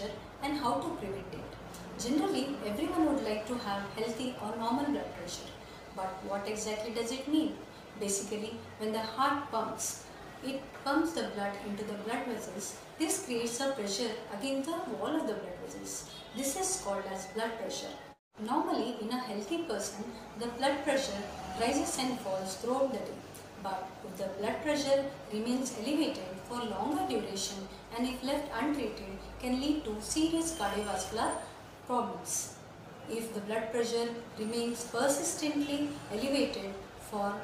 pressure and how to prevent it. Generally, everyone would like to have healthy or normal blood pressure. But what exactly does it mean? Basically, when the heart pumps, it pumps the blood into the blood vessels. This creates a pressure against the wall of the blood vessels. This is called as blood pressure. Normally, in a healthy person, the blood pressure rises and falls throughout the day. But if the blood pressure remains elevated for longer duration and if left untreated, can lead to serious cardiovascular problems. If the blood pressure remains persistently elevated for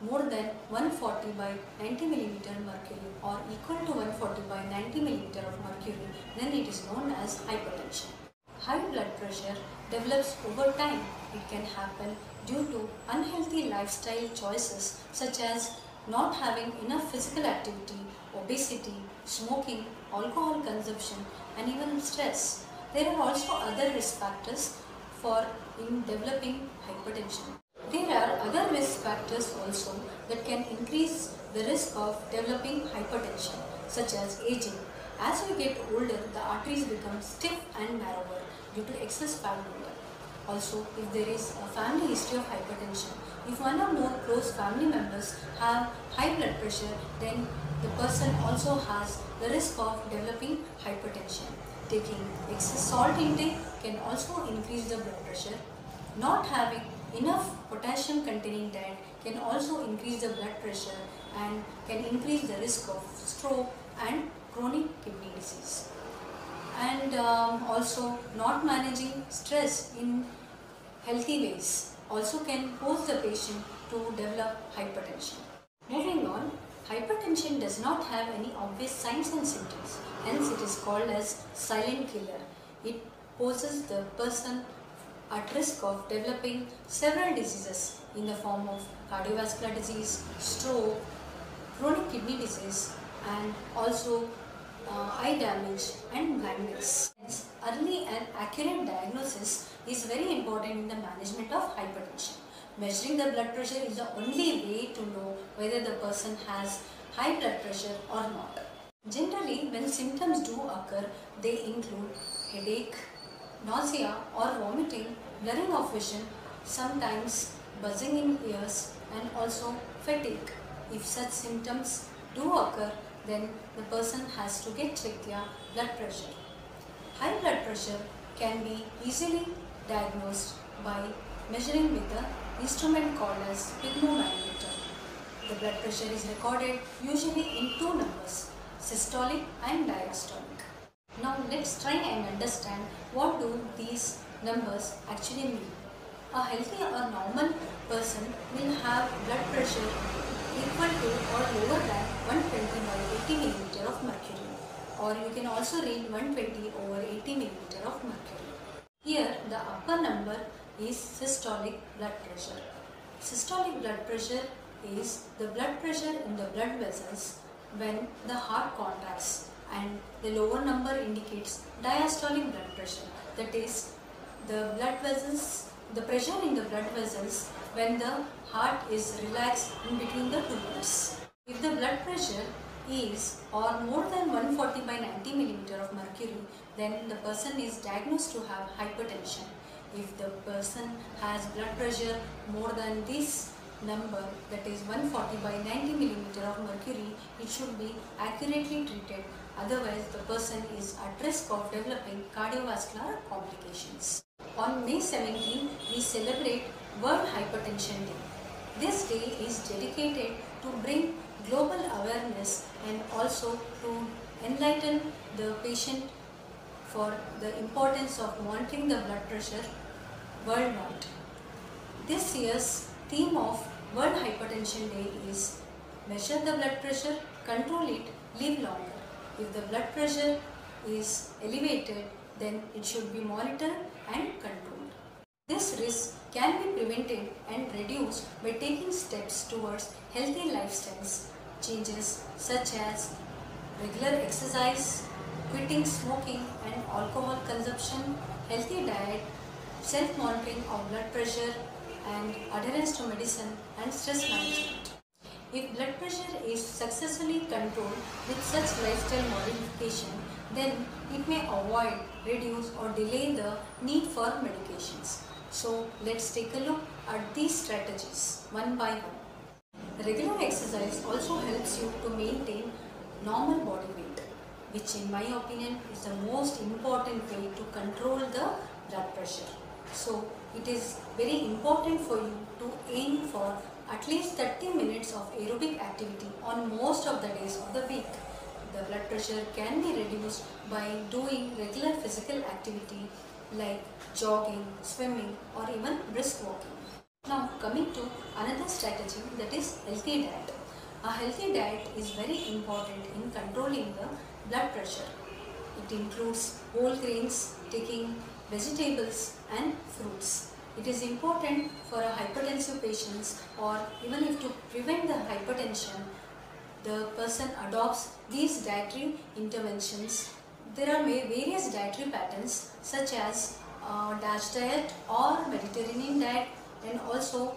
more than 140 by 90 millimeter mercury or equal to 140 by 90 millimeter of mercury, then it is known as hypertension. High blood pressure develops over time. It can happen due to unhealthy lifestyle choices such as not having enough physical activity, obesity, smoking, alcohol consumption and even stress. There are also other risk factors for in developing hypertension. There are other risk factors also that can increase the risk of developing hypertension such as aging. As we get older, the arteries become stiff and narrower due to excess fat buildup. Also, if there is a family history of hypertension, if one or more close family members have high blood pressure, then the person also has the risk of developing hypertension. Taking excess salt intake can also increase the blood pressure. Not having enough potassium containing diet can also increase the blood pressure and can increase the risk of stroke and chronic kidney disease. And um, also not managing stress in healthy ways also can pose the patient to develop hypertension. Moving on, hypertension does not have any obvious signs and symptoms, hence it is called as silent killer. It poses the person at risk of developing several diseases in the form of cardiovascular disease, stroke, chronic kidney disease and also uh, eye damage and blindness. Hence, early and accurate diagnosis is very important in the management of hypertension. Measuring the blood pressure is the only way to know whether the person has high blood pressure or not. Generally, when symptoms do occur, they include headache, nausea or vomiting, blurring of vision, sometimes buzzing in ears and also fatigue. If such symptoms do occur, then the person has to get checked their blood pressure. High blood pressure can be easily diagnosed by measuring with the instrument called as sphygmomanometer. The blood pressure is recorded usually in two numbers, systolic and diastolic. Now let's try and understand what do these numbers actually mean. A healthy or normal person will have blood pressure equal to or lower than 120 by 80 millimeter of mercury or you can also read 120 over 80 millimeter of mercury. Here the upper number is systolic blood pressure. Systolic blood pressure is the blood pressure in the blood vessels when the heart contracts and the lower number indicates diastolic blood pressure that is the blood vessels the pressure in the blood vessels when the heart is relaxed in between the two. If the blood pressure is or more than 140 by 90 millimeter of mercury then the person is diagnosed to have hypertension. If the person has blood pressure more than this number that is 140 by 90 millimeter of mercury it should be accurately treated otherwise the person is at risk of developing cardiovascular complications. On May 17 we celebrate World Hypertension Day. This day is dedicated to bring global awareness and also to enlighten the patient for the importance of monitoring the blood pressure worldwide. This year's theme of World Hypertension Day is measure the blood pressure, control it, live longer. If the blood pressure is elevated, then it should be monitored and controlled. This risk can be prevented and reduced by taking steps towards healthy lifestyles changes such as regular exercise, quitting smoking and alcohol consumption, healthy diet, self-monitoring of blood pressure and adherence to medicine and stress management. If blood pressure is successfully controlled with such lifestyle modification, then it may avoid, reduce or delay the need for medications. So let's take a look at these strategies one by one. Regular exercise also helps you to maintain normal body weight, which in my opinion is the most important way to control the blood pressure. So it is very important for you to aim for at least 30 minutes of aerobic activity on most of the days of the week. The blood pressure can be reduced by doing regular physical activity like jogging, swimming or even brisk walking. Now coming to another strategy that is healthy diet. A healthy diet is very important in controlling the blood pressure. It includes whole grains, taking vegetables and fruits. It is important for a hypertensive patients or even if to prevent the hypertension, the person adopts these dietary interventions. There are various dietary patterns such as uh, DASH diet or Mediterranean diet and also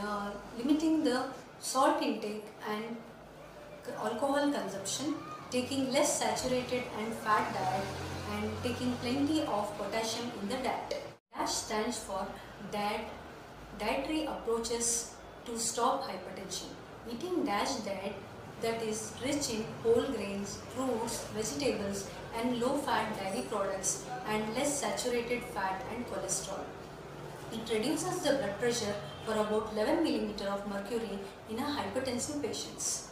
uh, limiting the salt intake and alcohol consumption, taking less saturated and fat diet and taking plenty of potassium in the diet. DASH stands for diet, dietary approaches to stop hypertension. Eating DASH diet that is rich in whole grains, fruits, vegetables and low fat dairy products and less saturated fat and cholesterol. It reduces the blood pressure for about 11 mm of mercury in a hypertensive patients.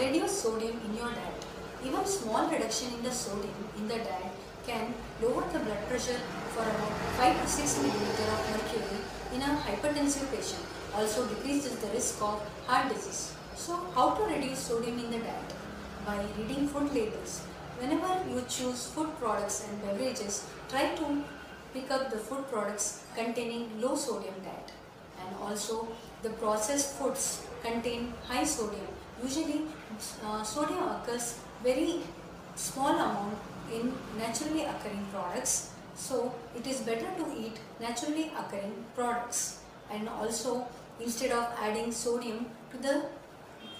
Reduce sodium in your diet. Even small reduction in the sodium in the diet can lower the blood pressure for about 5 to 6 mm of mercury in a hypertensive patient. Also decreases the risk of heart disease. So how to reduce sodium in the diet? By reading food labels. Whenever you choose food products and beverages, try to pick up the food products containing low sodium diet. And also the processed foods contain high sodium. Usually uh, sodium occurs very small amount in naturally occurring products. So it is better to eat naturally occurring products and also instead of adding sodium to the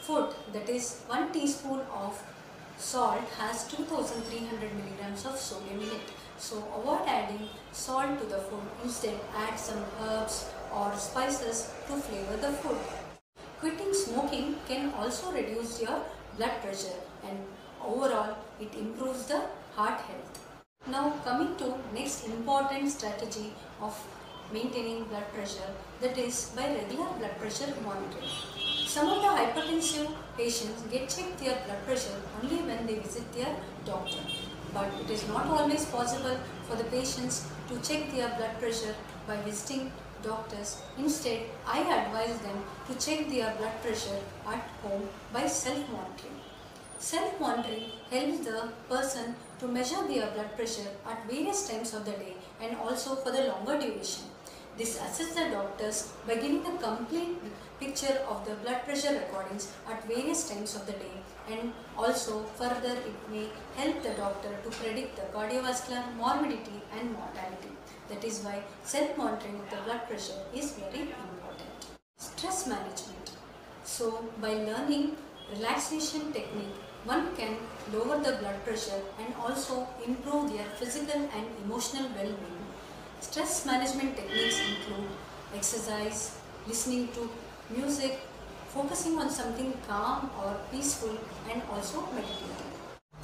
food that is 1 teaspoon of salt has 2300 milligrams of sodium in it. So avoid adding salt to the food. Instead add some herbs or spices to flavor the food. Quitting smoking can also reduce your blood pressure and overall it improves the heart health. Now coming to next important strategy of maintaining blood pressure that is by regular blood pressure monitoring. Some of the hypertensive patients get checked their blood pressure only when they visit their doctor. But it is not always possible for the patients to check their blood pressure by visiting doctors. Instead, I advise them to check their blood pressure at home by self-monitoring. Self-monitoring helps the person to measure their blood pressure at various times of the day and also for the longer duration. This assists the doctors by giving a complete picture of the blood pressure recordings at various times of the day and also further it may help the doctor to predict the cardiovascular morbidity and mortality. That is why self-monitoring of the blood pressure is very important. Stress management. So by learning relaxation technique one can lower the blood pressure and also improve their physical and emotional well-being. Stress management techniques include exercise, listening to music, focusing on something calm or peaceful and also meditating.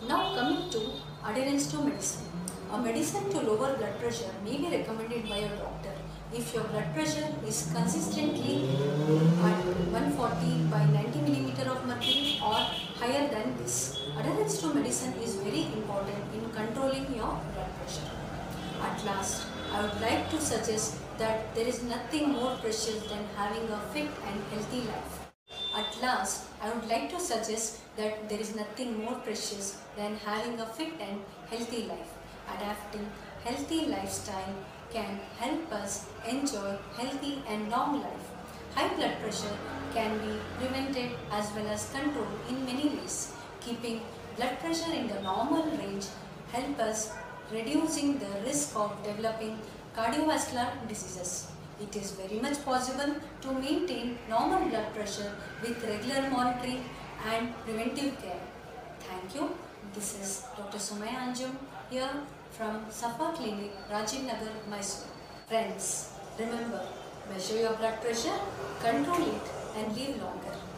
Now coming to adherence to medicine. A medicine to lower blood pressure may be recommended by your doctor if your blood pressure is consistently at 140 by 90 millimeter of mercury or higher than this. Adherence to medicine is very important in controlling your blood pressure. At last, I would like to suggest that there is nothing more precious than having a fit and healthy life. At last, I would like to suggest that there is nothing more precious than having a fit and healthy life. Adapting healthy lifestyle can help us enjoy healthy and long life. High blood pressure can be prevented as well as controlled in many ways. Keeping blood pressure in the normal range help us reducing the risk of developing cardiovascular diseases. It is very much possible to maintain normal blood pressure with regular monitoring and preventive care. Thank you. This is Dr. Sumaiya Anjum here from Safa Clinic, Rajiv Nagar, Mysore. Friends, remember, measure your blood pressure, control it and live longer.